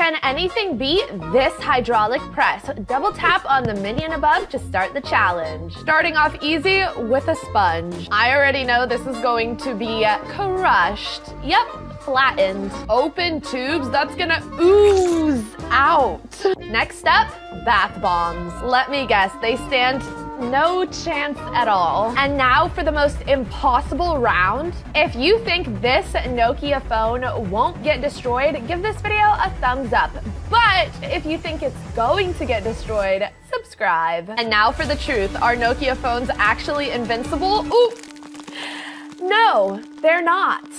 Can anything beat this hydraulic press? Double tap on the minion above to start the challenge. Starting off easy with a sponge. I already know this is going to be crushed. Yep, flattened. Open tubes, that's gonna ooze out. Next up, bath bombs. Let me guess, they stand no chance at all. And now for the most impossible round. If you think this Nokia phone won't get destroyed, give this video a thumbs up. But if you think it's going to get destroyed, subscribe. And now for the truth, are Nokia phones actually invincible? Oop. no, they're not.